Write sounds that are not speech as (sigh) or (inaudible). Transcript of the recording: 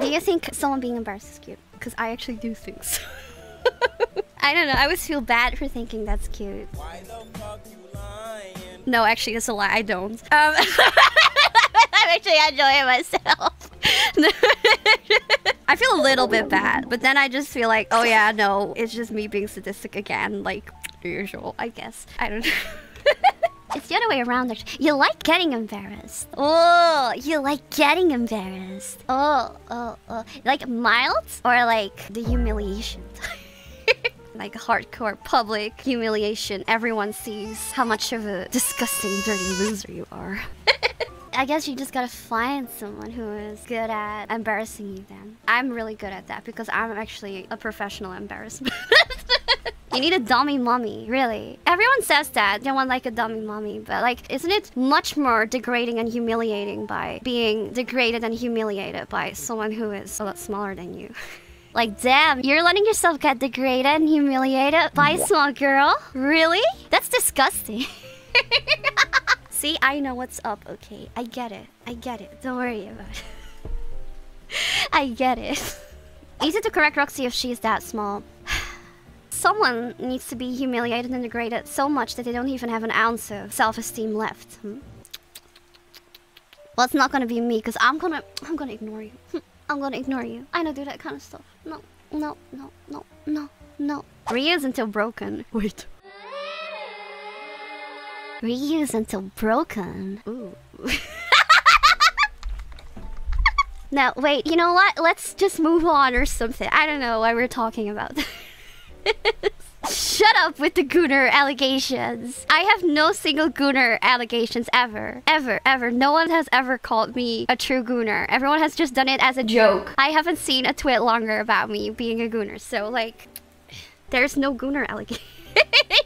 Do you think someone being embarrassed is cute? Because I actually do think so. (laughs) I don't know. I always feel bad for thinking that's cute. No, actually, it's a lie. I don't. Um, (laughs) I'm actually enjoying myself. (laughs) I feel a little bit bad, but then I just feel like, oh yeah, no, it's just me being sadistic again, like usual, I guess. I don't know. It's the other way around, actually. You like getting embarrassed. Oh, you like getting embarrassed. Oh, oh, oh. Like mild or like the humiliation? (laughs) like hardcore public humiliation. Everyone sees how much of a disgusting, dirty loser you are. (laughs) I guess you just gotta find someone who is good at embarrassing you then. I'm really good at that because I'm actually a professional embarrassment. (laughs) You need a dommy mommy, really. Everyone says that they want like a dommy mommy, but like, isn't it much more degrading and humiliating by being degraded and humiliated by someone who is a lot smaller than you? (laughs) like, damn, you're letting yourself get degraded and humiliated by a small girl? Really? That's disgusting. (laughs) See, I know what's up, okay? I get it. I get it. Don't worry about it. (laughs) I get it. Easy to correct Roxy if she's that small someone needs to be humiliated and degraded so much that they don't even have an ounce of self-esteem left. Hmm? Well, it's not gonna be me, because I'm gonna... I'm gonna ignore you. Hmm. I'm gonna ignore you. I don't do that kind of stuff. No, no, no, no, no, no. Reuse until broken. Wait. Reuse until broken. Ooh. (laughs) no, wait, you know what? Let's just move on or something. I don't know why we're talking about (laughs) this. (laughs) Shut up with the gooner allegations. I have no single gooner allegations ever. Ever, ever. No one has ever called me a true gooner. Everyone has just done it as a joke. I haven't seen a Twitlonger about me being a gooner. So, like, there's no gooner allegation. (laughs)